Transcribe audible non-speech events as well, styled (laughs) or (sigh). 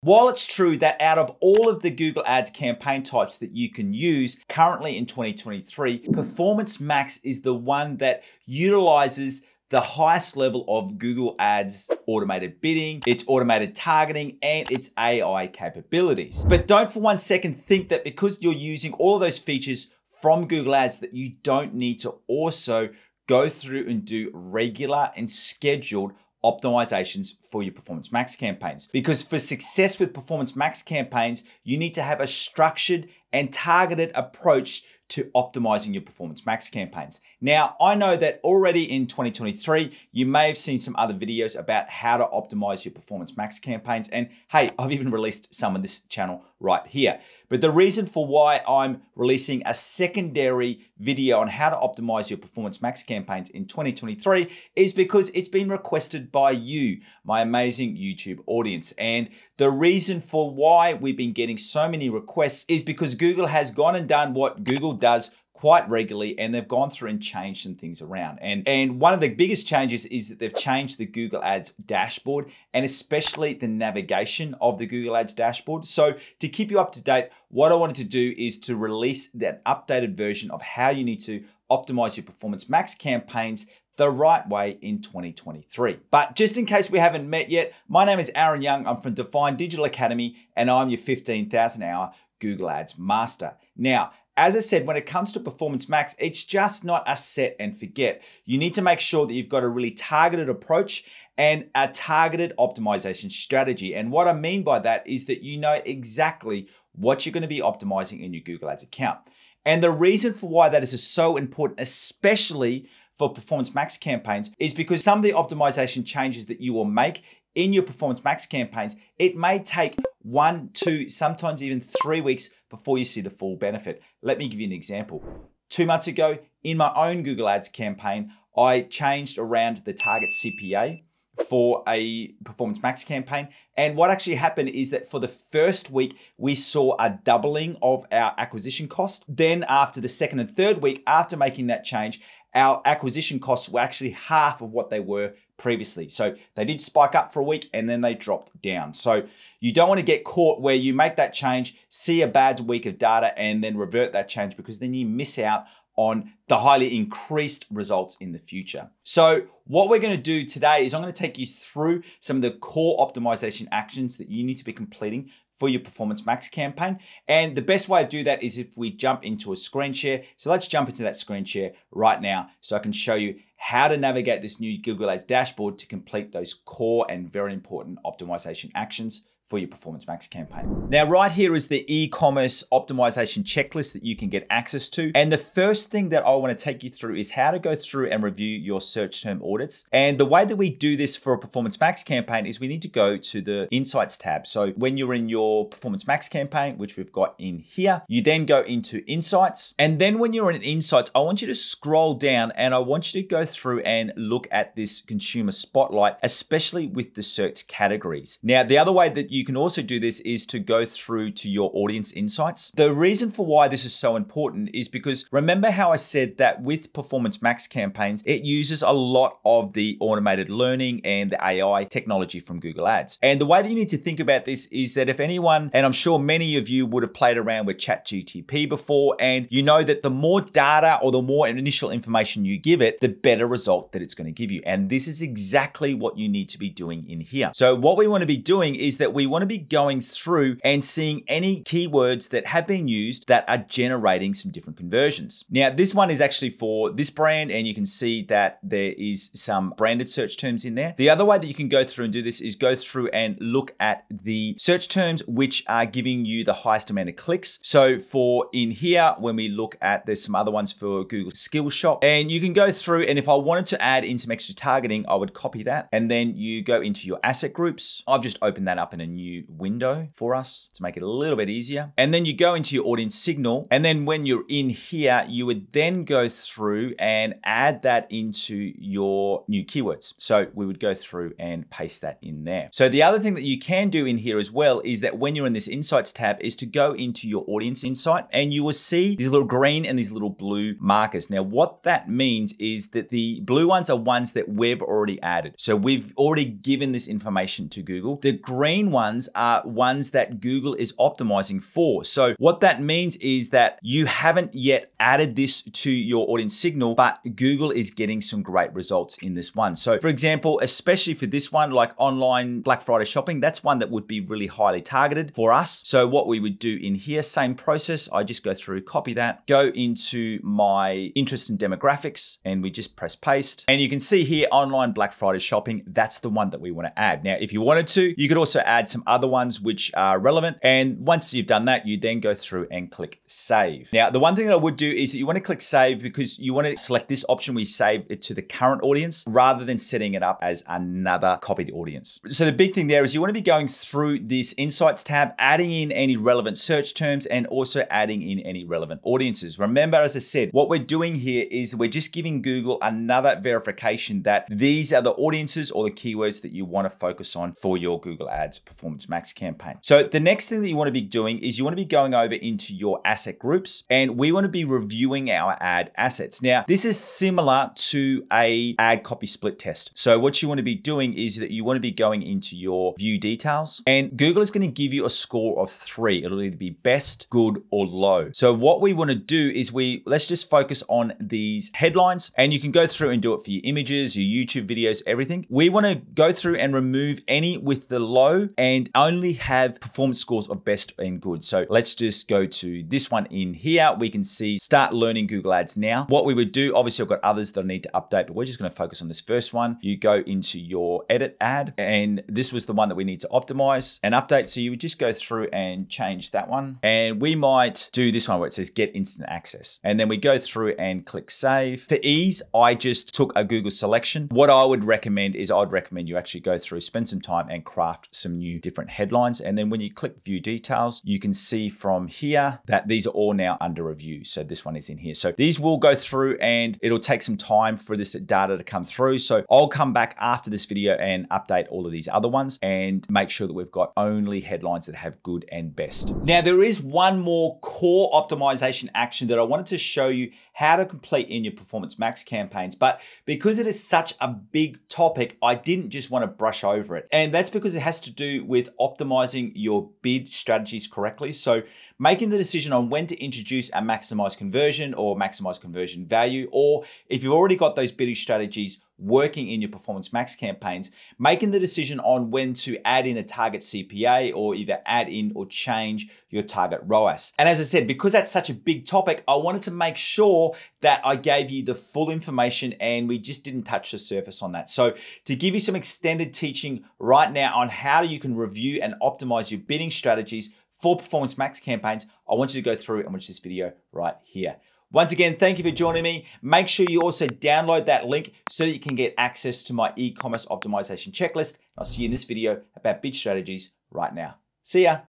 While it's true that out of all of the Google Ads campaign types that you can use currently in 2023, Performance Max is the one that utilizes the highest level of Google Ads automated bidding, its automated targeting, and its AI capabilities. But don't for one second think that because you're using all of those features from Google Ads that you don't need to also go through and do regular and scheduled optimizations for your Performance Max campaigns. Because for success with Performance Max campaigns, you need to have a structured and targeted approach to optimizing your Performance Max campaigns. Now, I know that already in 2023, you may have seen some other videos about how to optimize your Performance Max campaigns. And hey, (laughs) I've even released some on this channel right here. But the reason for why I'm releasing a secondary video on how to optimize your Performance Max campaigns in 2023 is because it's been requested by you, my amazing YouTube audience. And the reason for why we've been getting so many requests is because Google has gone and done what Google does quite regularly and they've gone through and changed some things around. And, and one of the biggest changes is that they've changed the Google Ads dashboard and especially the navigation of the Google Ads dashboard. So to keep you up to date, what I wanted to do is to release that updated version of how you need to optimize your Performance Max campaigns the right way in 2023. But just in case we haven't met yet, my name is Aaron Young. I'm from Define Digital Academy and I'm your 15,000 hour Google Ads master. Now, as I said, when it comes to Performance Max, it's just not a set and forget. You need to make sure that you've got a really targeted approach and a targeted optimization strategy. And what I mean by that is that you know exactly what you're going to be optimizing in your Google Ads account. And the reason for why that is so important, especially for Performance Max campaigns, is because some of the optimization changes that you will make in your Performance Max campaigns, it may take one, two, sometimes even three weeks before you see the full benefit. Let me give you an example. Two months ago, in my own Google Ads campaign, I changed around the target CPA for a Performance Max campaign. And what actually happened is that for the first week, we saw a doubling of our acquisition cost. Then after the second and third week, after making that change, our acquisition costs were actually half of what they were previously. So they did spike up for a week and then they dropped down. So you don't want to get caught where you make that change, see a bad week of data and then revert that change because then you miss out on the highly increased results in the future. So what we're going to do today is I'm going to take you through some of the core optimization actions that you need to be completing for your Performance Max campaign. And the best way to do that is if we jump into a screen share. So let's jump into that screen share right now so I can show you how to navigate this new Google Ads dashboard to complete those core and very important optimization actions for your Performance Max campaign. Now, right here is the e-commerce optimization checklist that you can get access to. And the first thing that I wanna take you through is how to go through and review your search term audits. And the way that we do this for a Performance Max campaign is we need to go to the Insights tab. So when you're in your Performance Max campaign, which we've got in here, you then go into Insights. And then when you're in Insights, I want you to scroll down and I want you to go through and look at this consumer spotlight, especially with the search categories. Now, the other way that you you can also do this is to go through to your audience insights. The reason for why this is so important is because remember how I said that with Performance Max campaigns, it uses a lot of the automated learning and the AI technology from Google Ads. And the way that you need to think about this is that if anyone, and I'm sure many of you would have played around with ChatGTP before, and you know that the more data or the more initial information you give it, the better result that it's going to give you. And this is exactly what you need to be doing in here. So what we want to be doing is that we want to be going through and seeing any keywords that have been used that are generating some different conversions. Now, this one is actually for this brand, and you can see that there is some branded search terms in there. The other way that you can go through and do this is go through and look at the search terms which are giving you the highest amount of clicks. So for in here, when we look at, there's some other ones for Google Skill Shop, and you can go through, and if I wanted to add in some extra targeting, I would copy that, and then you go into your asset groups. I've just opened that up in a new window for us to make it a little bit easier. And then you go into your audience signal. And then when you're in here, you would then go through and add that into your new keywords. So we would go through and paste that in there. So the other thing that you can do in here as well is that when you're in this insights tab is to go into your audience insight and you will see these little green and these little blue markers. Now what that means is that the blue ones are ones that we've already added. So we've already given this information to Google. The green ones ones are ones that Google is optimizing for. So what that means is that you haven't yet added this to your audience signal, but Google is getting some great results in this one. So for example, especially for this one, like online Black Friday shopping, that's one that would be really highly targeted for us. So what we would do in here, same process. I just go through, copy that, go into my interest and demographics, and we just press paste. And you can see here, online Black Friday shopping, that's the one that we want to add. Now, if you wanted to, you could also add some other ones which are relevant. And once you've done that, you then go through and click save. Now, the one thing that I would do is that you want to click save because you want to select this option you save it to the current audience rather than setting it up as another copied audience. So the big thing there is you want to be going through this insights tab, adding in any relevant search terms and also adding in any relevant audiences. Remember, as I said, what we're doing here is we're just giving Google another verification that these are the audiences or the keywords that you want to focus on for your Google Ads Performance Max campaign. So the next thing that you want to be doing is you want to be going over into your asset groups and we want to be reviewing our ad assets. Now, this is similar to a ad copy split test. So what you want to be doing is that you want to be going into your view details and Google is going to give you a score of three. It'll either be best, good, or low. So what we want to do is we, let's just focus on these headlines and you can go through and do it for your images, your YouTube videos, everything. We want to go through and remove any with the low and only have performance scores of best and good. So let's just go to this one in here. We can see start learning Google Ads now. What we would do, obviously I've got others that I need to update, but we're just going to focus on this first one. You go into your edit ad and this was the one that we need to optimize and update. So you would just go through and change that one. And we might do this one where it says get instant access. And then we go through and click save. For ease, I just took a Google selection. What I would recommend is I'd recommend you actually go through, spend some time and craft some new different headlines. And then when you click view details, you can see from here that these are all now under review. So this one is in here. So these will go through and it'll take some time for this data to come through. So I'll come back after this video and update all of these other ones and make sure that we've got only headlines that have good and best. Now there is one more core optimization action that I wanted to show you how to complete in your Performance Max campaigns. But because it is such a big topic, I didn't just want to brush over it. And that's because it has to do with optimizing your bid strategies correctly. So making the decision on when to introduce a maximize conversion or maximize conversion value, or if you've already got those bidding strategies working in your Performance Max campaigns, making the decision on when to add in a target CPA or either add in or change your target ROAS. And as I said, because that's such a big topic, I wanted to make sure that I gave you the full information and we just didn't touch the surface on that. So to give you some extended teaching right now on how you can review and optimize your bidding strategies for Performance Max campaigns, I want you to go through and watch this video right here. Once again, thank you for joining me. Make sure you also download that link so that you can get access to my e-commerce optimization checklist. I'll see you in this video about bid strategies right now. See ya.